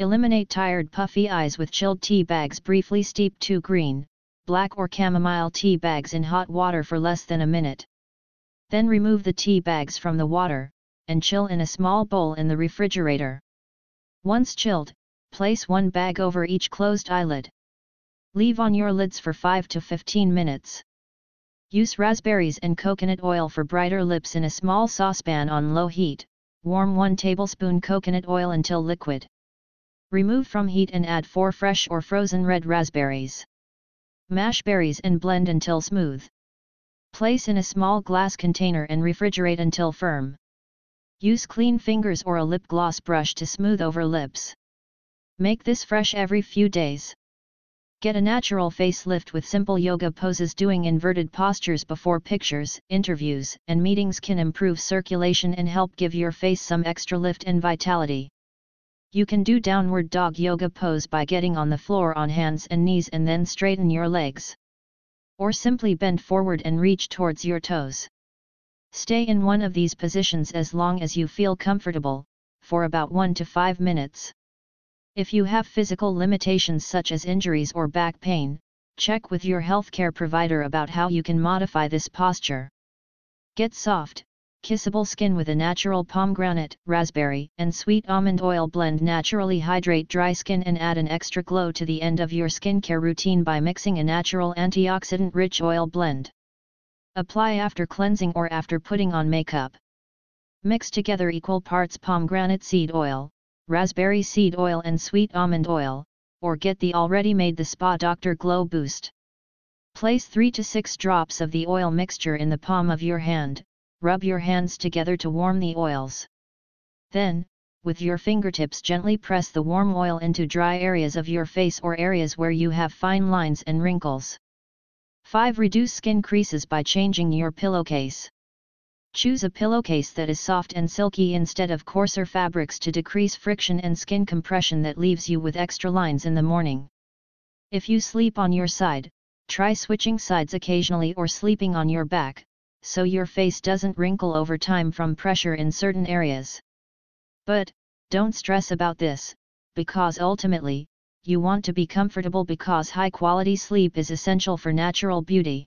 Eliminate tired puffy eyes with chilled tea bags briefly steep 2 green, black or chamomile tea bags in hot water for less than a minute. Then remove the tea bags from the water, and chill in a small bowl in the refrigerator. Once chilled, place one bag over each closed eyelid. Leave on your lids for 5 to 15 minutes. Use raspberries and coconut oil for brighter lips in a small saucepan on low heat, warm 1 tablespoon coconut oil until liquid. Remove from heat and add 4 fresh or frozen red raspberries. Mash berries and blend until smooth. Place in a small glass container and refrigerate until firm. Use clean fingers or a lip gloss brush to smooth over lips. Make this fresh every few days. Get a natural facelift with simple yoga poses doing inverted postures before pictures, interviews, and meetings can improve circulation and help give your face some extra lift and vitality. You can do downward dog yoga pose by getting on the floor on hands and knees and then straighten your legs. Or simply bend forward and reach towards your toes. Stay in one of these positions as long as you feel comfortable, for about 1 to 5 minutes. If you have physical limitations such as injuries or back pain, check with your healthcare provider about how you can modify this posture. Get soft, Kissable skin with a natural pomegranate, raspberry, and sweet almond oil blend naturally hydrate dry skin and add an extra glow to the end of your skincare routine by mixing a natural antioxidant-rich oil blend. Apply after cleansing or after putting on makeup. Mix together equal parts pomegranate seed oil, raspberry seed oil and sweet almond oil, or get the already made the Spa Doctor Glow Boost. Place 3 to 6 drops of the oil mixture in the palm of your hand, rub your hands together to warm the oils. Then, with your fingertips gently press the warm oil into dry areas of your face or areas where you have fine lines and wrinkles. 5. Reduce skin creases by changing your pillowcase. Choose a pillowcase that is soft and silky instead of coarser fabrics to decrease friction and skin compression that leaves you with extra lines in the morning. If you sleep on your side, try switching sides occasionally or sleeping on your back, so your face doesn't wrinkle over time from pressure in certain areas. But, don't stress about this, because ultimately, you want to be comfortable because high quality sleep is essential for natural beauty.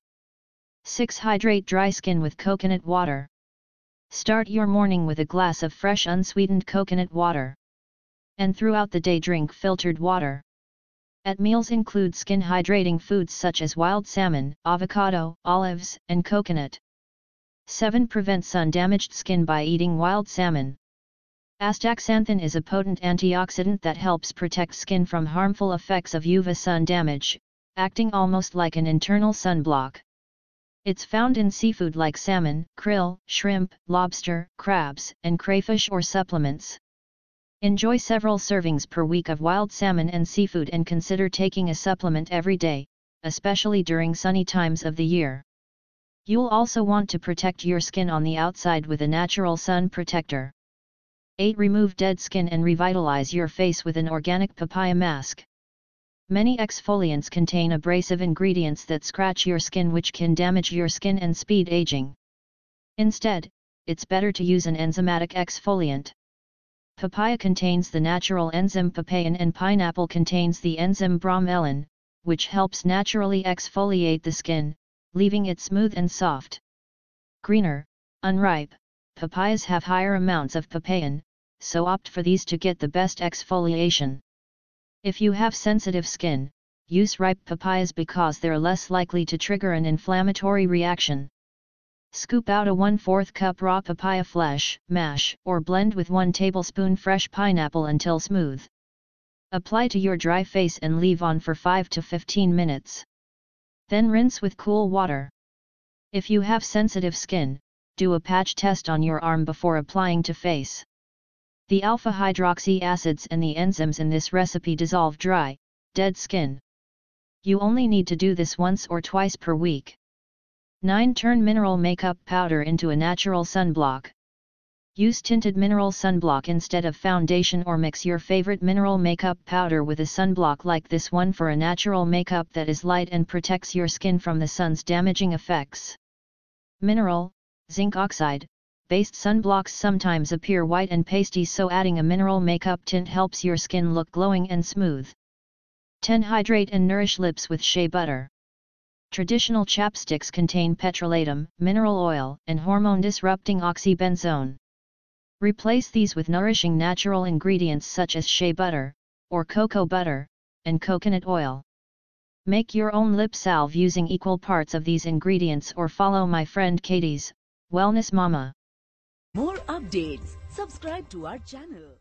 6. Hydrate dry skin with coconut water. Start your morning with a glass of fresh unsweetened coconut water. And throughout the day drink filtered water. At meals include skin hydrating foods such as wild salmon, avocado, olives, and coconut. 7. Prevent sun-damaged skin by eating wild salmon. Astaxanthin is a potent antioxidant that helps protect skin from harmful effects of UV sun damage, acting almost like an internal sunblock. It's found in seafood like salmon, krill, shrimp, lobster, crabs, and crayfish or supplements. Enjoy several servings per week of wild salmon and seafood and consider taking a supplement every day, especially during sunny times of the year. You'll also want to protect your skin on the outside with a natural sun protector. 8. Remove dead skin and revitalize your face with an organic papaya mask. Many exfoliants contain abrasive ingredients that scratch your skin which can damage your skin and speed aging. Instead, it's better to use an enzymatic exfoliant. Papaya contains the natural enzyme papain and pineapple contains the enzyme bromelain, which helps naturally exfoliate the skin, leaving it smooth and soft. Greener, unripe, papayas have higher amounts of papain, so opt for these to get the best exfoliation. If you have sensitive skin, use ripe papayas because they're less likely to trigger an inflammatory reaction. Scoop out a 1 4 cup raw papaya flesh, mash, or blend with 1 tablespoon fresh pineapple until smooth. Apply to your dry face and leave on for 5 to 15 minutes. Then rinse with cool water. If you have sensitive skin, do a patch test on your arm before applying to face. The alpha hydroxy acids and the enzymes in this recipe dissolve dry, dead skin. You only need to do this once or twice per week. 9. Turn mineral makeup powder into a natural sunblock. Use tinted mineral sunblock instead of foundation or mix your favorite mineral makeup powder with a sunblock like this one for a natural makeup that is light and protects your skin from the sun's damaging effects. Mineral, zinc oxide, based sunblocks sometimes appear white and pasty so adding a mineral makeup tint helps your skin look glowing and smooth. 10. Hydrate and nourish lips with shea butter. Traditional chapsticks contain petrolatum, mineral oil, and hormone-disrupting oxybenzone. Replace these with nourishing natural ingredients such as shea butter, or cocoa butter, and coconut oil. Make your own lip salve using equal parts of these ingredients or follow my friend Katie's, Wellness Mama. More updates. Subscribe to our channel.